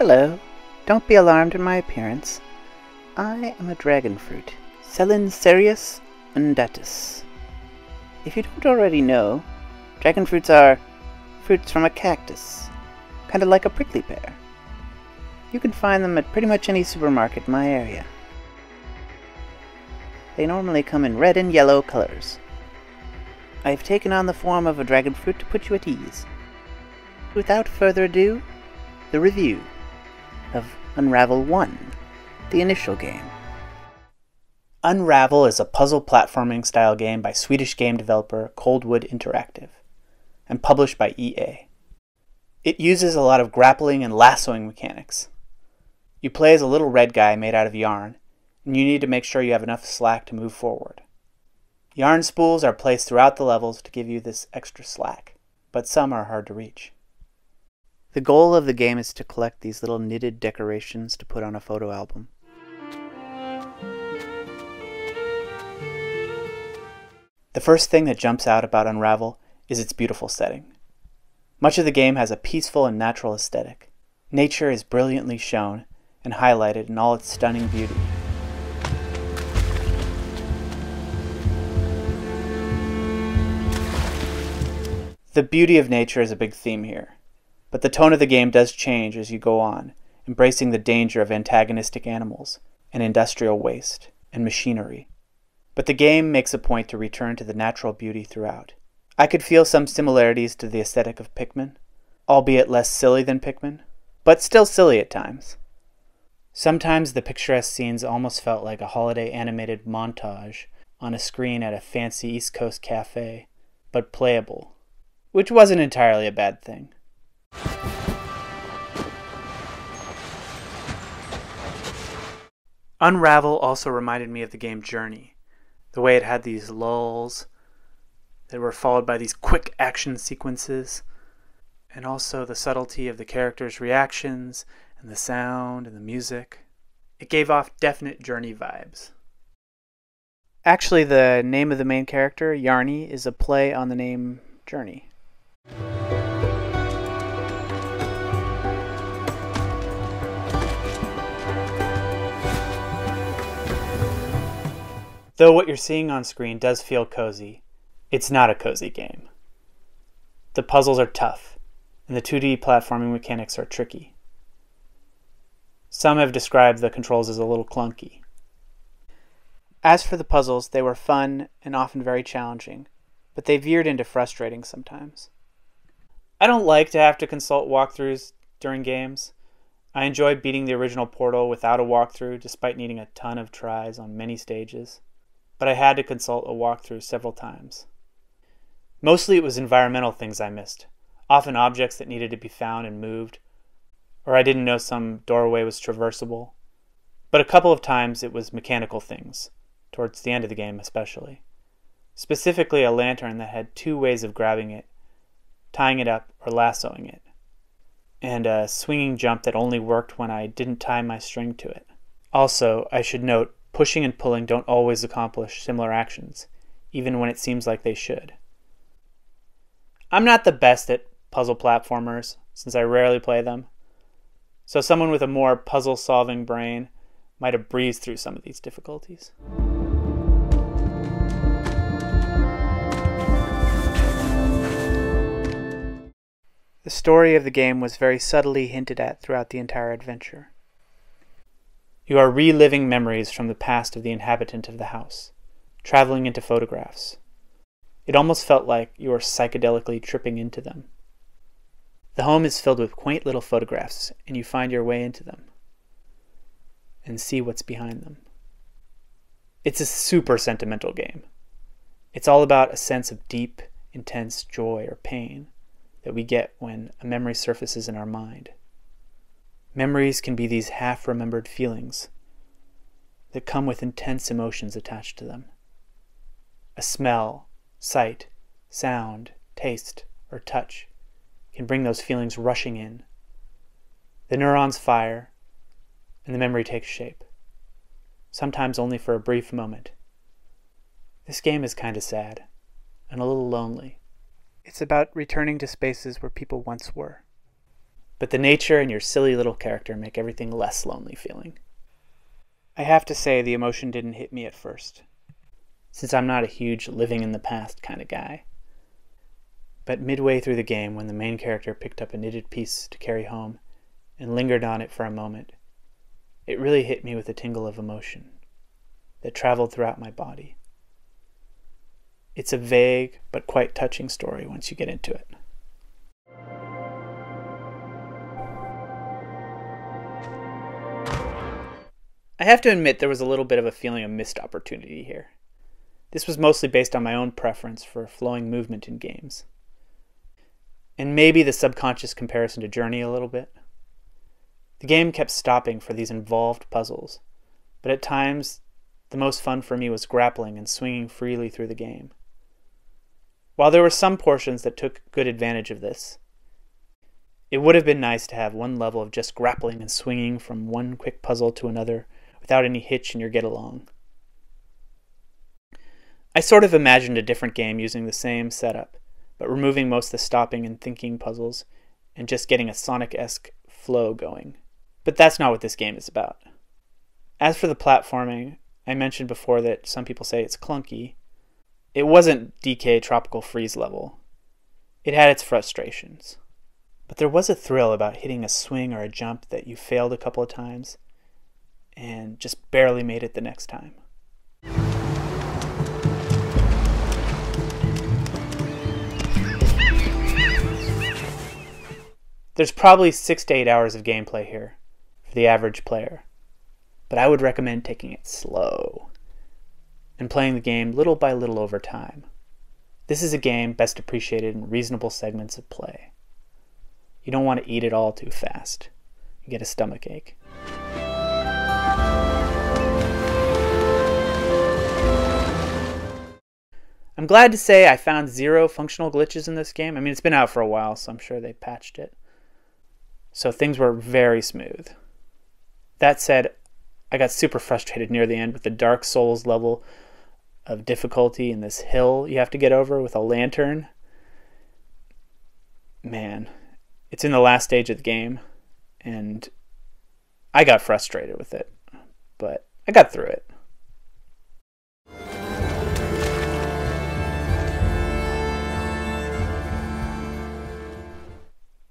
Hello. Don't be alarmed at my appearance. I am a dragon fruit, Selenicereus undatus. If you don't already know, dragon fruits are fruits from a cactus, kind of like a prickly pear. You can find them at pretty much any supermarket in my area. They normally come in red and yellow colors. I have taken on the form of a dragon fruit to put you at ease. Without further ado, the review of Unravel 1, the initial game. Unravel is a puzzle platforming style game by Swedish game developer Coldwood Interactive and published by EA. It uses a lot of grappling and lassoing mechanics. You play as a little red guy made out of yarn, and you need to make sure you have enough slack to move forward. Yarn spools are placed throughout the levels to give you this extra slack, but some are hard to reach. The goal of the game is to collect these little knitted decorations to put on a photo album. The first thing that jumps out about Unravel is its beautiful setting. Much of the game has a peaceful and natural aesthetic. Nature is brilliantly shown and highlighted in all its stunning beauty. The beauty of nature is a big theme here, but the tone of the game does change as you go on, embracing the danger of antagonistic animals, and industrial waste, and machinery. But the game makes a point to return to the natural beauty throughout. I could feel some similarities to the aesthetic of Pikmin, albeit less silly than Pikmin, but still silly at times. Sometimes the picturesque scenes almost felt like a holiday animated montage on a screen at a fancy East Coast cafe, but playable which wasn't entirely a bad thing. Unravel also reminded me of the game Journey, the way it had these lulls that were followed by these quick action sequences, and also the subtlety of the characters' reactions and the sound and the music. It gave off definite Journey vibes. Actually, the name of the main character, Yarny, is a play on the name Journey. Though what you're seeing on screen does feel cozy, it's not a cozy game. The puzzles are tough, and the 2D platforming mechanics are tricky. Some have described the controls as a little clunky. As for the puzzles, they were fun and often very challenging, but they veered into frustrating sometimes. I don't like to have to consult walkthroughs during games. I enjoy beating the original Portal without a walkthrough despite needing a ton of tries on many stages but I had to consult a walkthrough several times. Mostly it was environmental things I missed, often objects that needed to be found and moved, or I didn't know some doorway was traversable. But a couple of times it was mechanical things, towards the end of the game especially. Specifically, a lantern that had two ways of grabbing it tying it up or lassoing it, and a swinging jump that only worked when I didn't tie my string to it. Also, I should note Pushing and pulling don't always accomplish similar actions, even when it seems like they should. I'm not the best at puzzle platformers, since I rarely play them, so someone with a more puzzle solving brain might have breezed through some of these difficulties. The story of the game was very subtly hinted at throughout the entire adventure. You are reliving memories from the past of the inhabitant of the house, traveling into photographs. It almost felt like you were psychedelically tripping into them. The home is filled with quaint little photographs, and you find your way into them and see what's behind them. It's a super sentimental game. It's all about a sense of deep, intense joy or pain that we get when a memory surfaces in our mind. Memories can be these half remembered feelings that come with intense emotions attached to them. A smell, sight, sound, taste, or touch can bring those feelings rushing in. The neurons fire, and the memory takes shape, sometimes only for a brief moment. This game is kind of sad and a little lonely. It's about returning to spaces where people once were. But the nature and your silly little character make everything less lonely feeling. I have to say, the emotion didn't hit me at first, since I'm not a huge living in the past kind of guy. But midway through the game, when the main character picked up a knitted piece to carry home and lingered on it for a moment, it really hit me with a tingle of emotion that traveled throughout my body. It's a vague but quite touching story once you get into it. I have to admit there was a little bit of a feeling of missed opportunity here. This was mostly based on my own preference for flowing movement in games. And maybe the subconscious comparison to Journey a little bit. The game kept stopping for these involved puzzles, but at times the most fun for me was grappling and swinging freely through the game. While there were some portions that took good advantage of this, it would have been nice to have one level of just grappling and swinging from one quick puzzle to another without any hitch in your get along. I sort of imagined a different game using the same setup, but removing most of the stopping and thinking puzzles and just getting a Sonic esque flow going. But that's not what this game is about. As for the platforming, I mentioned before that some people say it's clunky. It wasn't DK Tropical Freeze level. It had its frustrations. But there was a thrill about hitting a swing or a jump that you failed a couple of times and just barely made it the next time. There's probably six to eight hours of gameplay here for the average player, but I would recommend taking it slow and playing the game little by little over time. This is a game best appreciated in reasonable segments of play. You don't want to eat it all too fast. You get a stomach ache. I'm glad to say I found zero functional glitches in this game. I mean, it's been out for a while, so I'm sure they patched it. So things were very smooth. That said, I got super frustrated near the end with the Dark Souls level of difficulty in this hill you have to get over with a lantern. Man, it's in the last stage of the game, and I got frustrated with it, but I got through it.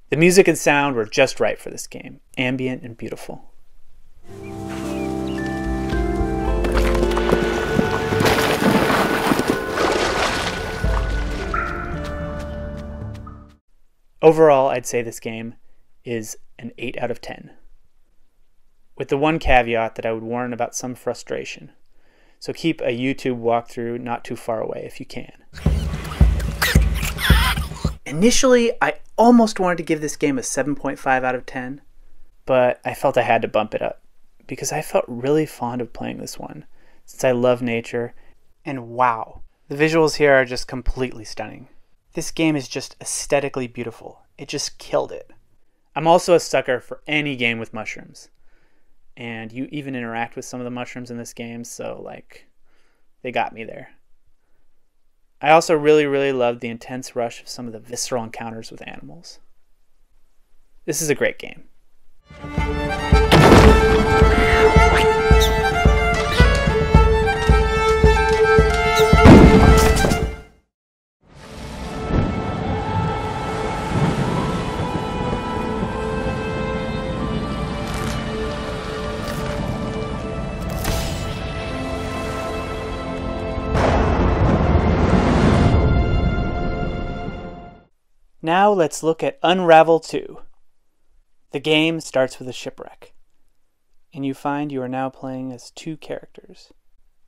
The music and sound were just right for this game, ambient and beautiful. Overall, I'd say this game is an 8 out of 10. With the one caveat that I would warn about some frustration. So keep a YouTube walkthrough not too far away if you can. Initially, I almost wanted to give this game a 7.5 out of 10, but I felt I had to bump it up because I felt really fond of playing this one since I love nature. And wow, the visuals here are just completely stunning. This game is just aesthetically beautiful. It just killed it. I'm also a sucker for any game with mushrooms. And you even interact with some of the mushrooms in this game, so like they got me there. I also really, really loved the intense rush of some of the visceral encounters with animals. This is a great game. Now let's look at Unravel 2. The game starts with a shipwreck, and you find you are now playing as two characters.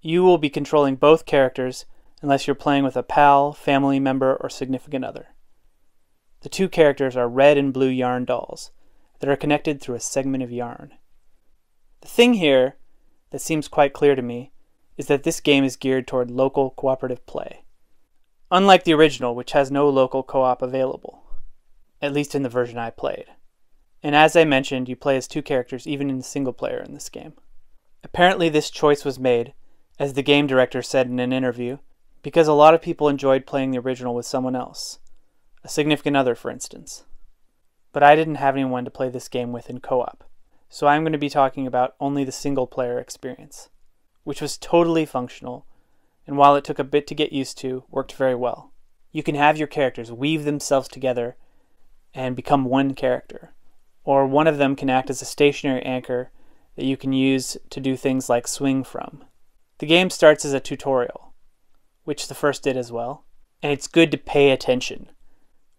You will be controlling both characters unless you're playing with a pal, family member, or significant other. The two characters are red and blue yarn dolls that are connected through a segment of yarn. The thing here that seems quite clear to me is that this game is geared toward local cooperative play unlike the original, which has no local co op available, at least in the version I played. And as I mentioned, you play as two characters even in single player in this game. Apparently, this choice was made, as the game director said in an interview, because a lot of people enjoyed playing the original with someone else, a significant other, for instance. but I didn't have anyone to play this game with in co op, so I'm going to be talking about only the single player experience, which was totally functional, and while it took a bit to get used to, worked very well. You can have your characters weave themselves together and become one character, or one of them can act as a stationary anchor that you can use to do things like swing from. The game starts as a tutorial, which the first did as well, and it's good to pay attention,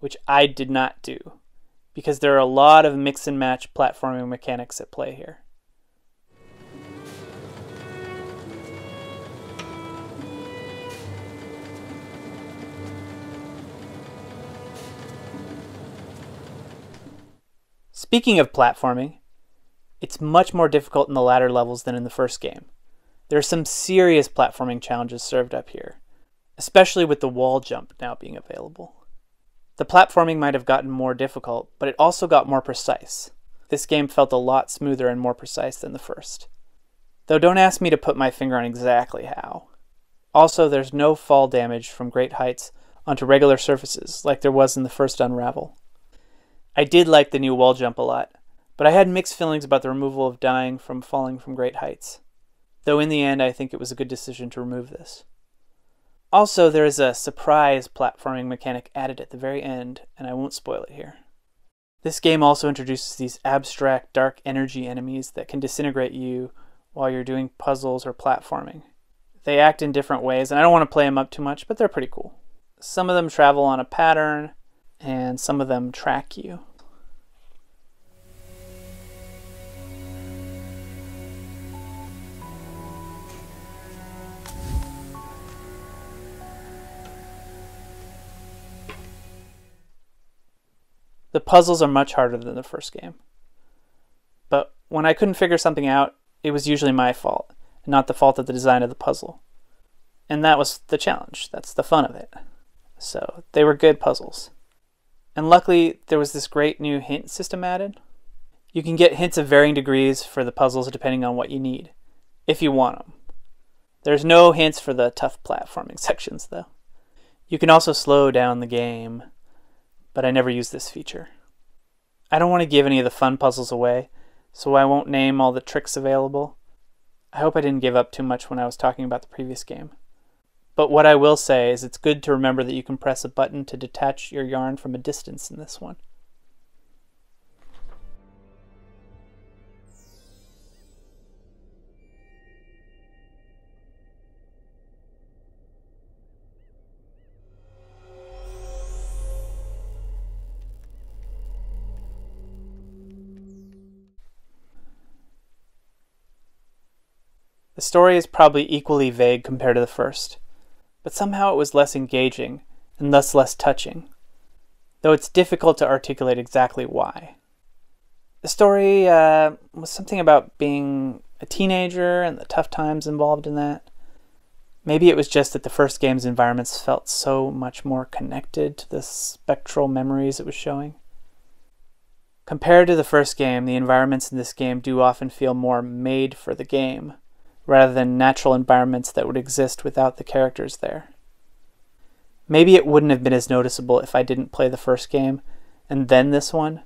which I did not do, because there are a lot of mix and match platforming mechanics at play here. Speaking of platforming, it's much more difficult in the latter levels than in the first game. There are some serious platforming challenges served up here, especially with the wall jump now being available. The platforming might have gotten more difficult, but it also got more precise. This game felt a lot smoother and more precise than the first. Though don't ask me to put my finger on exactly how. Also, there's no fall damage from great heights onto regular surfaces like there was in the first Unravel. I did like the new wall jump a lot, but I had mixed feelings about the removal of dying from falling from great heights. Though in the end, I think it was a good decision to remove this. Also, there is a surprise platforming mechanic added at the very end, and I won't spoil it here. This game also introduces these abstract dark energy enemies that can disintegrate you while you're doing puzzles or platforming. They act in different ways, and I don't want to play them up too much, but they're pretty cool. Some of them travel on a pattern, and some of them track you. The puzzles are much harder than the first game. But when I couldn't figure something out, it was usually my fault, not the fault of the design of the puzzle. And that was the challenge. That's the fun of it. So they were good puzzles. And luckily, there was this great new hint system added. You can get hints of varying degrees for the puzzles depending on what you need, if you want them. There's no hints for the tough platforming sections, though. You can also slow down the game, but I never use this feature. I don't want to give any of the fun puzzles away, so I won't name all the tricks available. I hope I didn't give up too much when I was talking about the previous game. But what I will say is it's good to remember that you can press a button to detach your yarn from a distance in this one. The story is probably equally vague compared to the first but somehow it was less engaging and thus less touching, though it's difficult to articulate exactly why. The story uh, was something about being a teenager and the tough times involved in that. Maybe it was just that the first game's environments felt so much more connected to the spectral memories it was showing. Compared to the first game, the environments in this game do often feel more made for the game, rather than natural environments that would exist without the characters there. Maybe it wouldn't have been as noticeable if I didn't play the first game and then this one,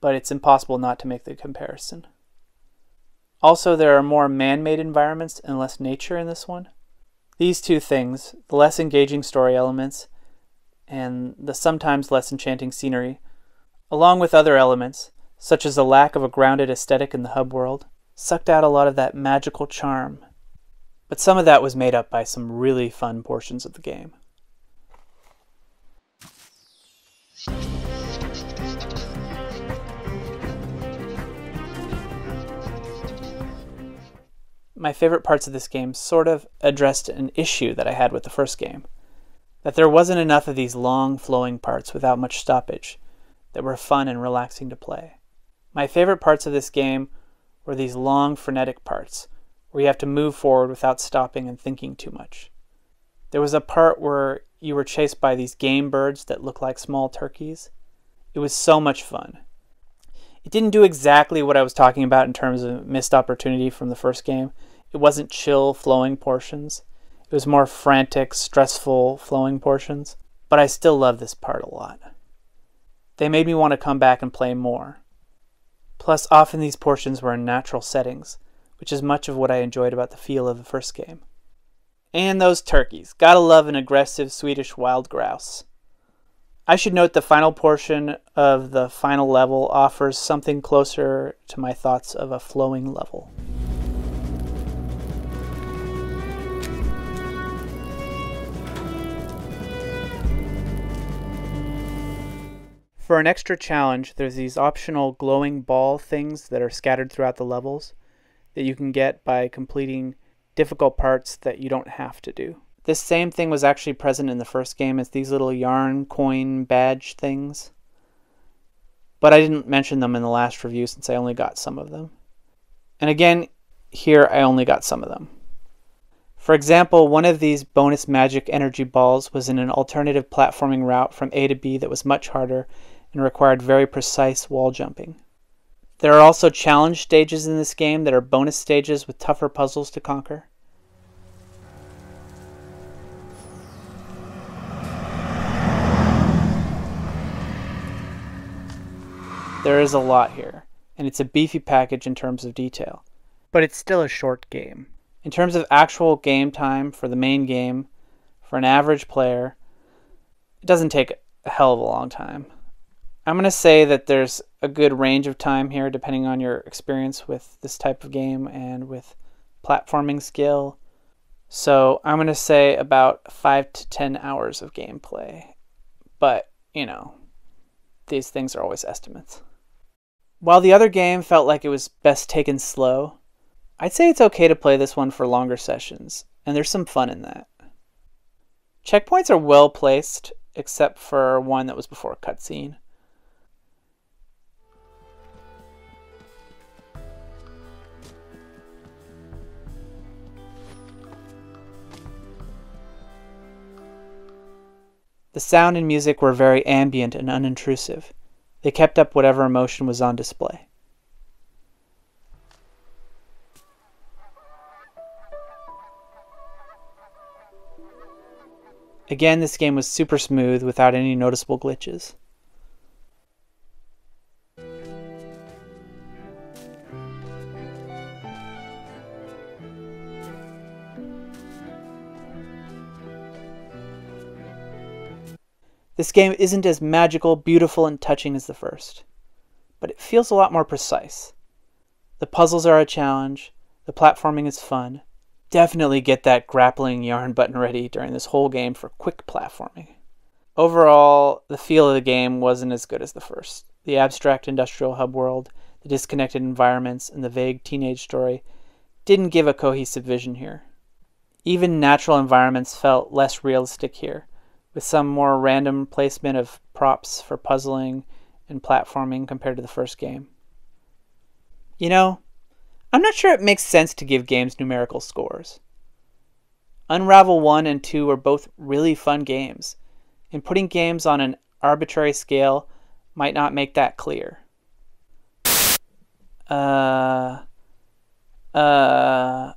but it's impossible not to make the comparison. Also, there are more man made environments and less nature in this one. These two things, the less engaging story elements and the sometimes less enchanting scenery, along with other elements, such as the lack of a grounded aesthetic in the hub world, sucked out a lot of that magical charm. But some of that was made up by some really fun portions of the game. My favorite parts of this game sort of addressed an issue that I had with the first game that there wasn't enough of these long flowing parts without much stoppage that were fun and relaxing to play. My favorite parts of this game or these long frenetic parts where you have to move forward without stopping and thinking too much. There was a part where you were chased by these game birds that look like small turkeys. It was so much fun. It didn't do exactly what I was talking about in terms of missed opportunity from the first game. It wasn't chill, flowing portions. It was more frantic, stressful, flowing portions. But I still love this part a lot. They made me want to come back and play more. Plus, often these portions were in natural settings, which is much of what I enjoyed about the feel of the first game. And those turkeys. Gotta love an aggressive Swedish wild grouse. I should note the final portion of the final level offers something closer to my thoughts of a flowing level. For an extra challenge, there's these optional glowing ball things that are scattered throughout the levels that you can get by completing difficult parts that you don't have to do. This same thing was actually present in the first game as these little yarn coin badge things. But I didn't mention them in the last review since I only got some of them. And again, here I only got some of them. For example, one of these bonus magic energy balls was in an alternative platforming route from A to B that was much harder and required very precise wall jumping. There are also challenge stages in this game that are bonus stages with tougher puzzles to conquer. There is a lot here, and it's a beefy package in terms of detail. But it's still a short game. In terms of actual game time for the main game, for an average player, it doesn't take a hell of a long time. I'm going to say that there's a good range of time here depending on your experience with this type of game and with platforming skill. So I'm going to say about 5 to 10 hours of gameplay. But, you know, these things are always estimates. While the other game felt like it was best taken slow, I'd say it's okay to play this one for longer sessions, and there's some fun in that. Checkpoints are well placed, except for one that was before a cutscene. The sound and music were very ambient and unintrusive. They kept up whatever emotion was on display. Again, this game was super smooth without any noticeable glitches. This game isn't as magical, beautiful, and touching as the first, but it feels a lot more precise. The puzzles are a challenge, the platforming is fun. Definitely get that grappling yarn button ready during this whole game for quick platforming. Overall, the feel of the game wasn't as good as the first. The abstract industrial hub world, the disconnected environments, and the vague teenage story didn't give a cohesive vision here. Even natural environments felt less realistic here with some more random placement of props for puzzling and platforming compared to the first game. You know, I'm not sure it makes sense to give games numerical scores. Unravel 1 and 2 are both really fun games, and putting games on an arbitrary scale might not make that clear. Uh. Uh.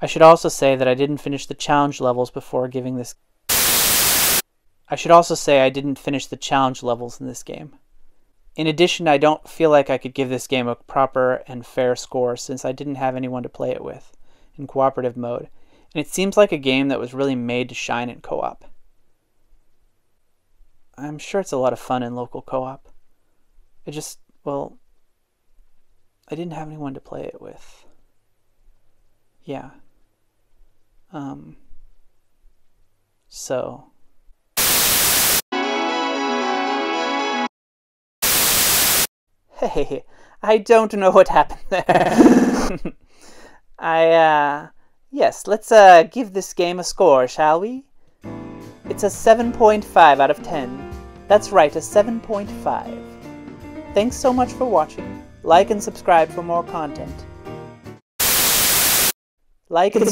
I should also say that I didn't finish the challenge levels before giving this I should also say I didn't finish the challenge levels in this game. In addition, I don't feel like I could give this game a proper and fair score since I didn't have anyone to play it with in cooperative mode, and it seems like a game that was really made to shine in co op. I'm sure it's a lot of fun in local co op. I just, well, I didn't have anyone to play it with. Yeah. Um, so. Hey, I don't know what happened there. I, uh, yes, let's, uh, give this game a score, shall we? It's a 7.5 out of 10. That's right, a 7.5. Thanks so much for watching. Like and subscribe for more content. Like and